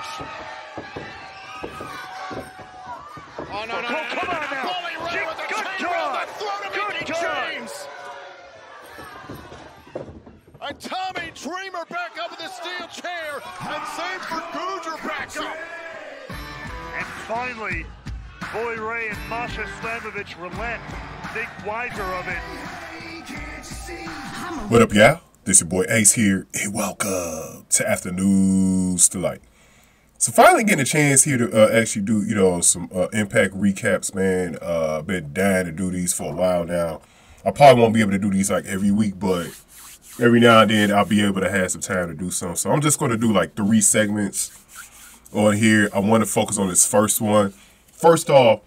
Slamovich. Oh, no, no, no, Oh, no, come no, on no, now. Bully Ray Good- with a good chain around God. the throat of Good Mickie God. James. And Tommy Dreamer back up in the steel chair. And same for Gujjar back up. And finally, Bully Ray and Masha Slamovich relent. Think wiser of it. What up, y'all? This your boy Ace here, and welcome to Afternoons to Delight. So finally getting a chance here to uh, actually do, you know, some uh, Impact recaps, man. Uh, been dying to do these for a while now. I probably won't be able to do these like every week, but every now and then I'll be able to have some time to do some. So I'm just going to do like three segments on here. I want to focus on this first one. First off,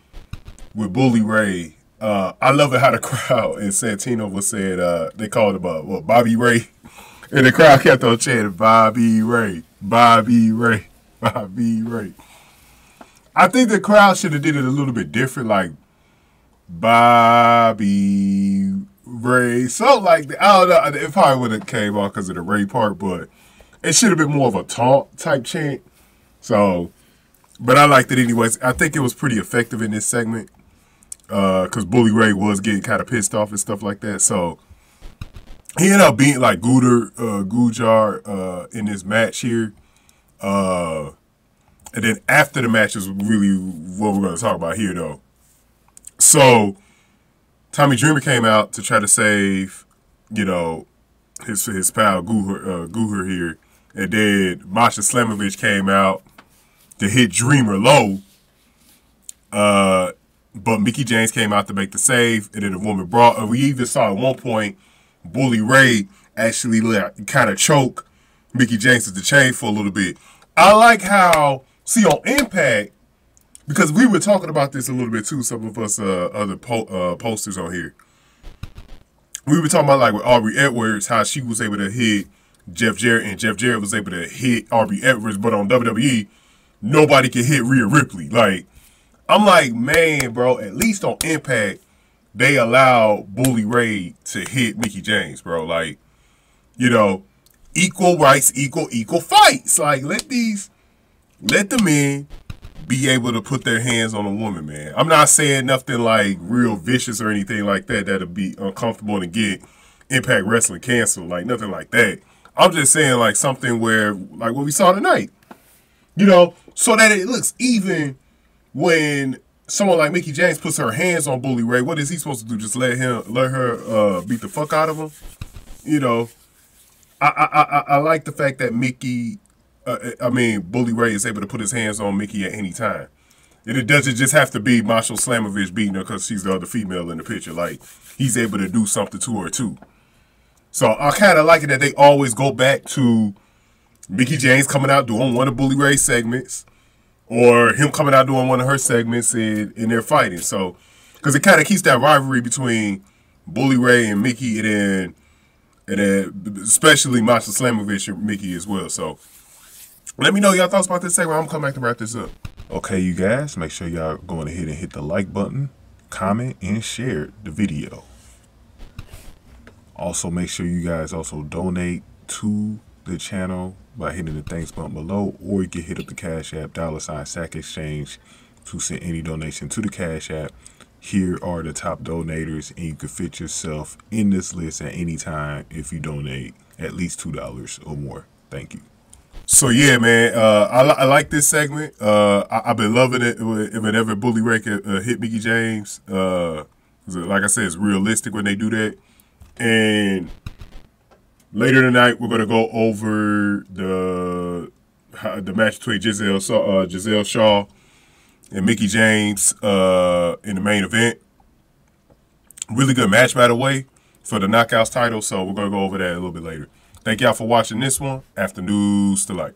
with Bully Ray, uh, I love it how the crowd in Sam's Town was said uh, they called him uh, what Bobby Ray, and the crowd kept on chanting Bobby Ray, Bobby Ray, Bobby Ray. I think the crowd should have did it a little bit different, like Bobby Ray, something like that. I don't know. It probably would have came off because of the Ray part, but it should have been more of a taunt type chant. So, but I liked it anyways. I think it was pretty effective in this segment because Bully Ray was getting kind of pissed off and stuff like that. So he ended up being like Gooder, uh, Gujjar uh, in this match here. Uh, and then after the match is really what we're going to talk about here, though. So Tommy Dreamer came out to try to save, you know, his his pal Gujjar, uh, Gujjar here, and then Masha Slamovich came out to hit Dreamer low. Uh, but Mickie James came out to make the save, and then the woman brought. We even saw at one point Bully Ray actually kind of choke Mickie James at the chain for a little bit. I like how see on Impact because we were talking about this a little bit too. Some of us uh, other po- uh, posters on here. We were talking about like with Aubrey Edwards, how she was able to hit Jeff Jarrett, and Jeff Jarrett was able to hit Aubrey Edwards, but on WWE, nobody can hit Rhea Ripley. Like, I'm like, man, bro, at least on Impact, they allow Bully Ray to hit Mickie James, bro. Like, you know, equal rights, equal, equal fights. Like, let these, let the men be able to put their hands on a woman, man. I'm not saying nothing like real vicious or anything like that that'll be uncomfortable and get Impact Wrestling canceled, like nothing like that. I'm just saying like something where, like what we saw tonight, you know, so that it looks even when someone like Mickie James puts her hands on Bully Ray. What is he supposed to do? Just let him, let her uh, beat the fuck out of him? You know, I I I, I like the fact that Mickie uh, I mean, Bully Ray is able to put his hands on Mickie at any time. And it doesn't just have to be Masha Slamovich beating her because she's the other female in the picture. Like, he's able to do something to her, too. So I kind of like it that they always go back to Mickie James coming out doing one of Bully Ray's segments or him coming out doing one of her segments and, and they're fighting. So, because it kind of keeps that rivalry between Bully Ray and Mickie and then, and then especially Masha Slamovich and Mickie as well. So, let me know y'all thoughts about this segment. I'm gonna come back to wrap this up. Okay, you guys, make sure y'all going ahead and hit the like button, comment, and share the video. Also, make sure you guys also donate to the channel by hitting the thanks button below, or you can hit up the Cash App dollar sign Sack Exchange to send any donation to the Cash App. Here are the top donators, and you can fit yourself in this list at any time if you donate at least two dollars or more. Thank you. So yeah, man, uh, I, I like this segment. Uh, I, have been loving it. If whenever Bully Ray can uh, hit Mickie James, uh, like I said, it's realistic when they do that. And later tonight, we're gonna go over the the match between Giselle uh, Giselle Shaw and Mickey James uh, in the main event. Really good match, by the way, for the Knockouts title. So we're gonna go over that a little bit later. Thank y'all for watching this one. Afternoons to light.